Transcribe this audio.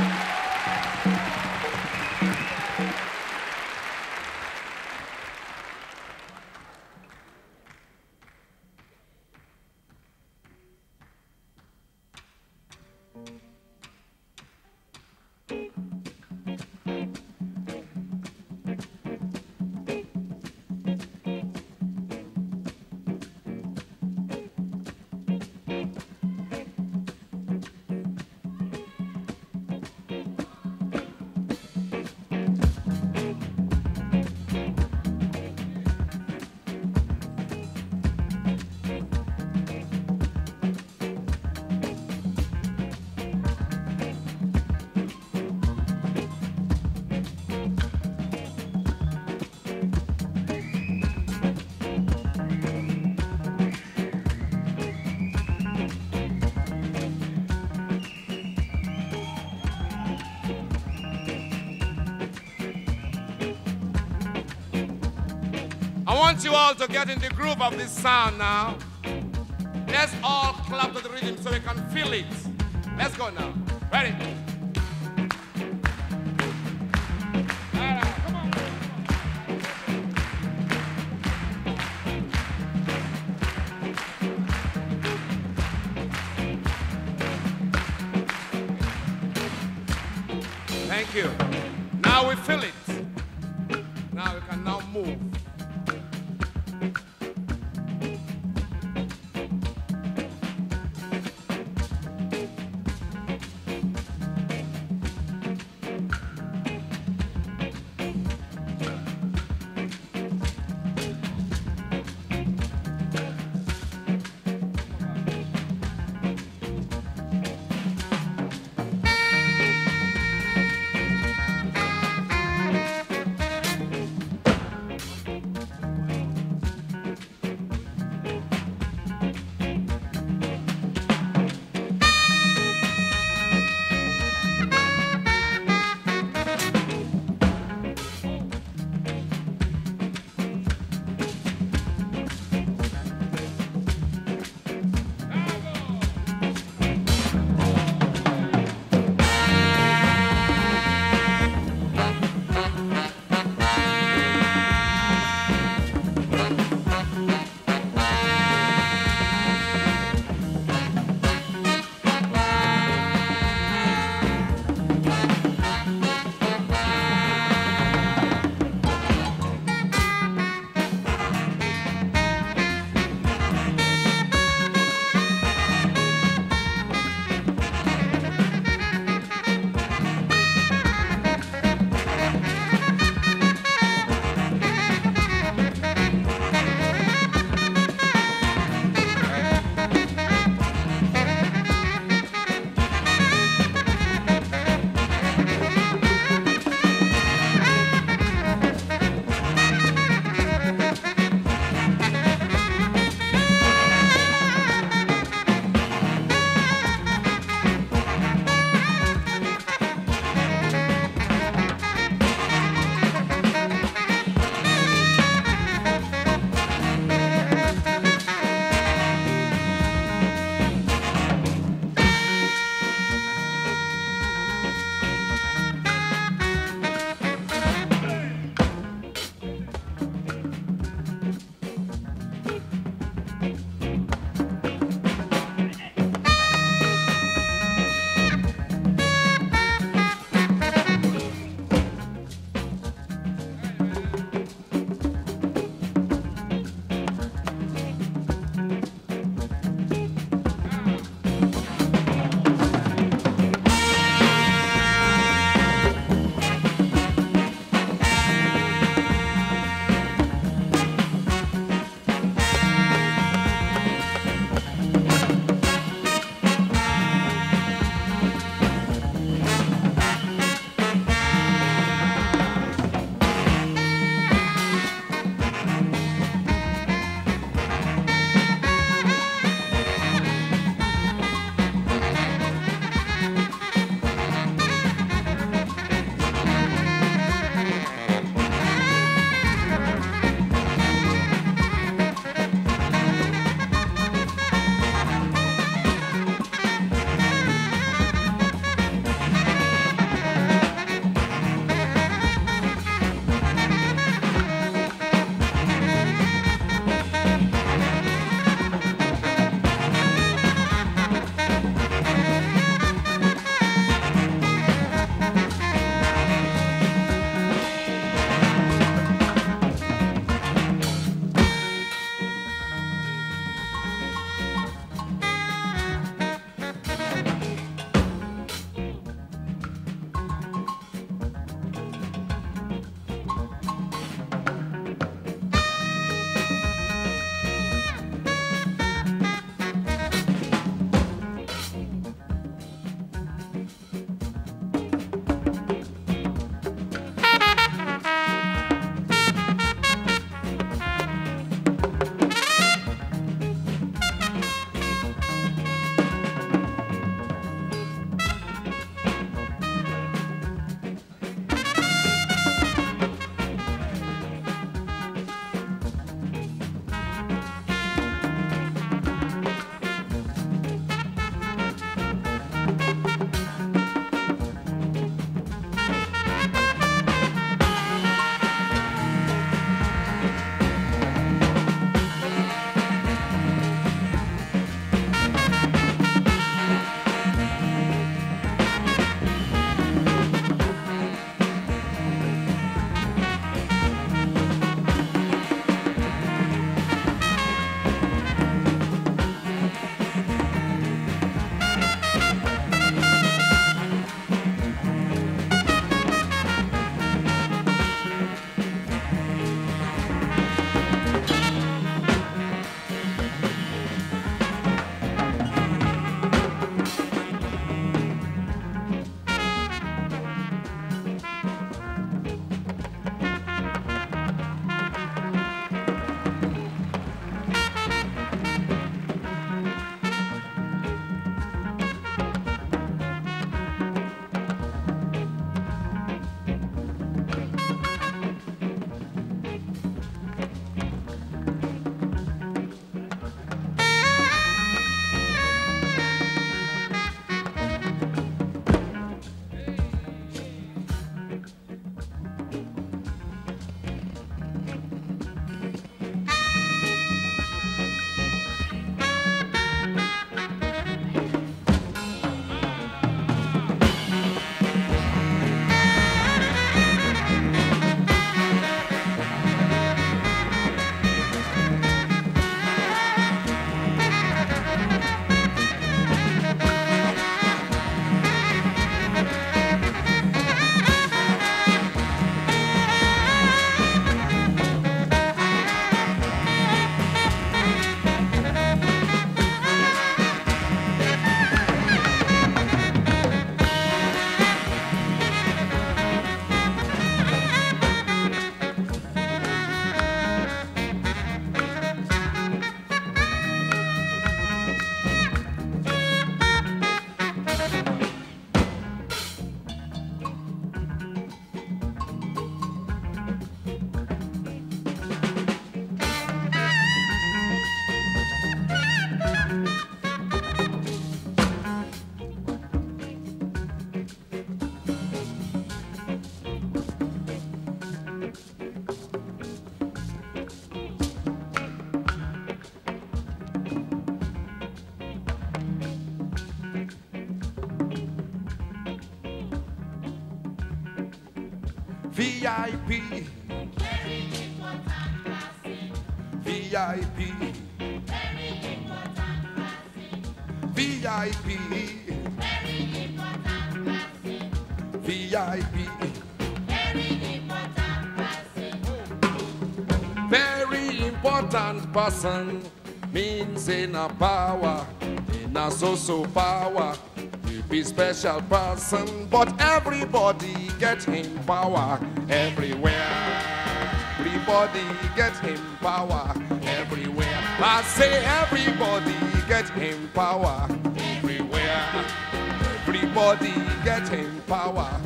I want you all to get in the groove of this sound now. Let's all clap to the rhythm so we can feel it. Let's go now. Ready? Thank you. Now we feel it. Now we can now move. VIP. Very important passing VIP. Very important passing VIP. Very important passing VIP. Very important person means in a power, in a so-so power. Be special person, but everybody get him power everywhere. Everybody get him power everywhere. I say everybody get him power everywhere. Everybody get him power